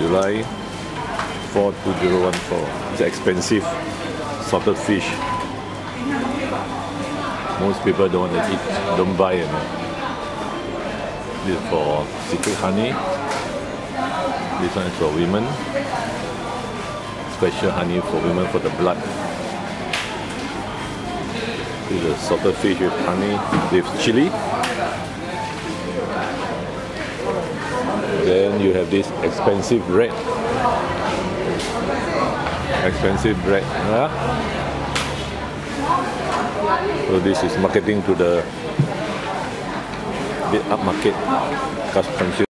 July 4 2014. It's expensive salted fish. Most people don't want to eat, don't buy you know. This is for secret honey. This one is for women. Special honey for women for the blood. This is a salted fish with honey with chili. Then you have this expensive bread. Expensive bread. Yeah? So this is marketing to the the upmarket consumer.